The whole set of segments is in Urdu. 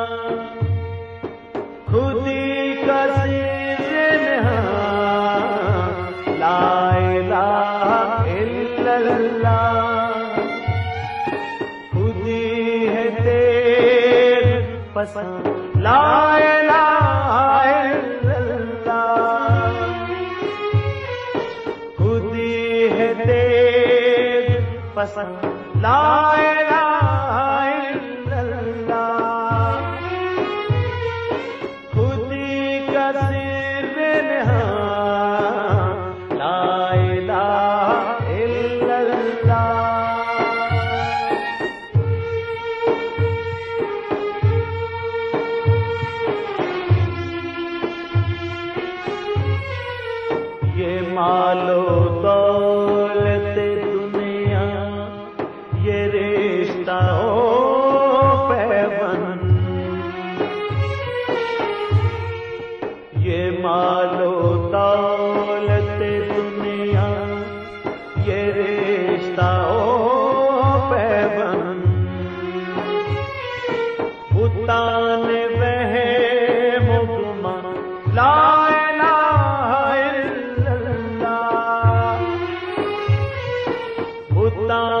اللہ خودی کا سین لا الہ الا اللہ خودی ہے تیر پسند یہ مالو دولت دنیا، یہ رشتہ ہو پیون بتان بہ مکما لا الہ الا اللہ۔ بتان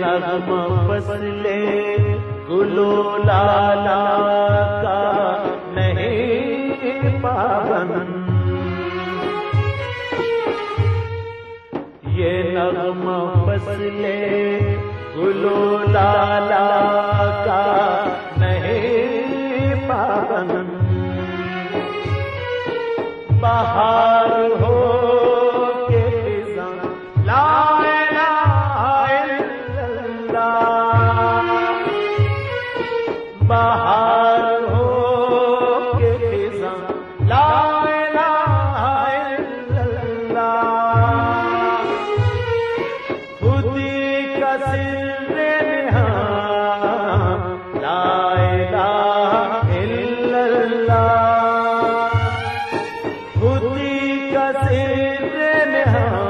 یہ نغمہ فصلے گلو لالا کا نہیں پابند۔ یہ نغمہ فصلے گلو لالا کا نہیں پابند۔ بہار بہار ہو کے خزاں۔ لا الہ الا اللہ۔ خودی کا سر نہاں۔ لا الہ الا اللہ۔ خودی کا سر لا